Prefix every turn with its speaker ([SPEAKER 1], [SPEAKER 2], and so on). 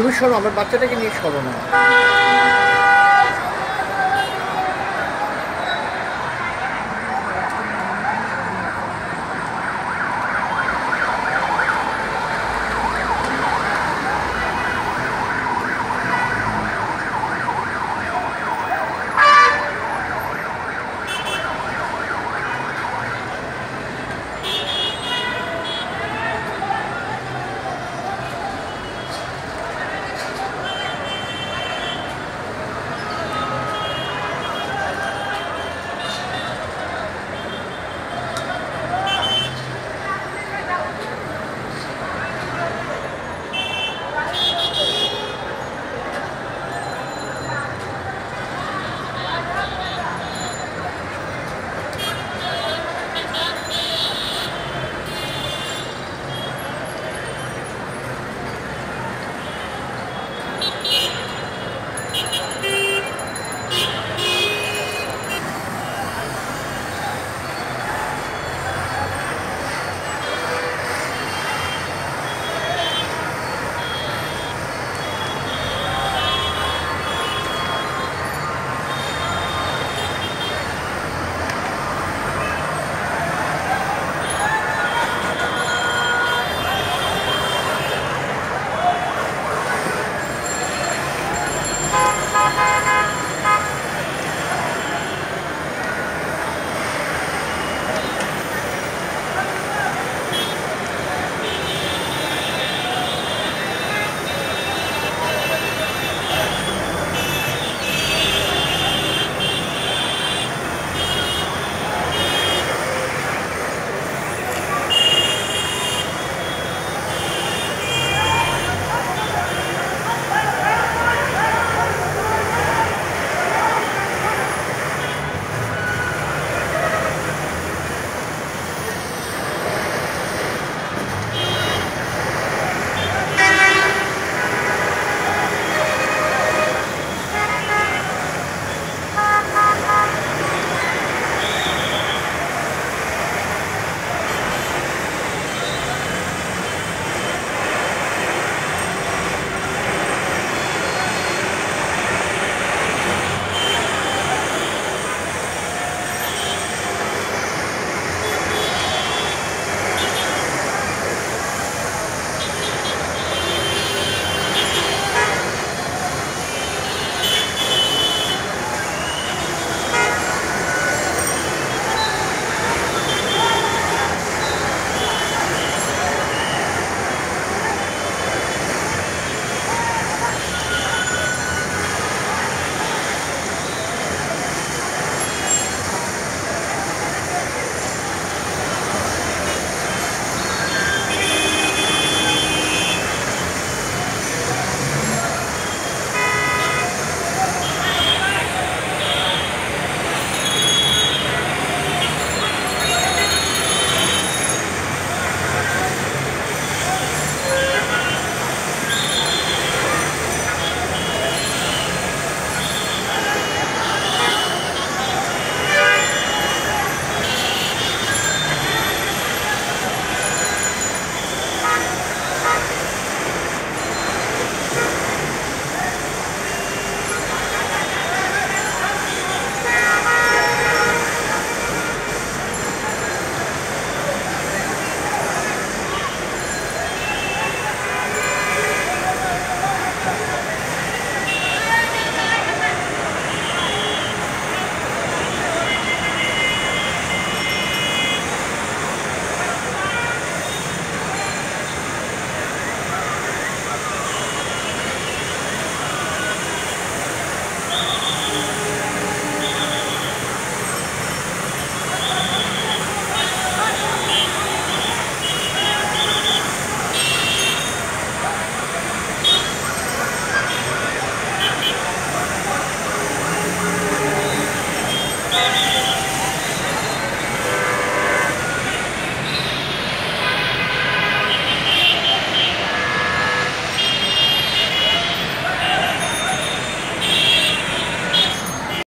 [SPEAKER 1] তুমি সরো আমার বাচ্চাটাকে নিয়ে সরো না।